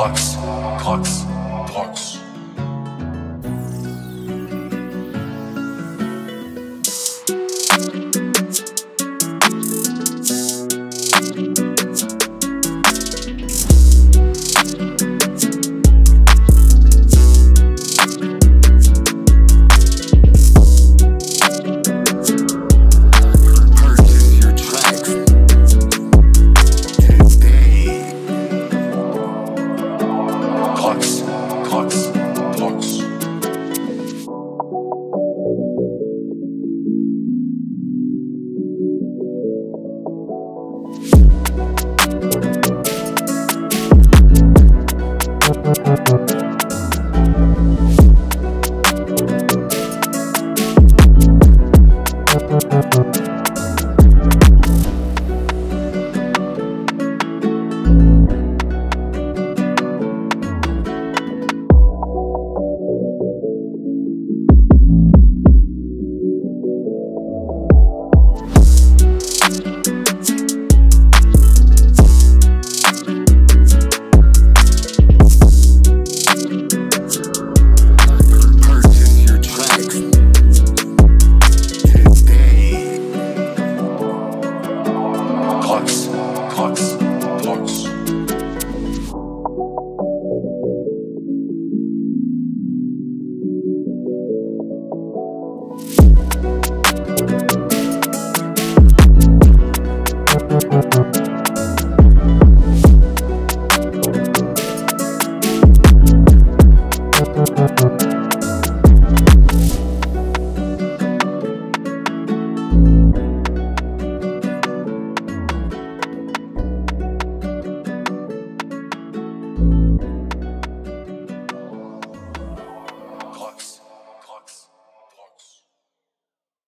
Cox, Cox, Purchase Vox. Vox.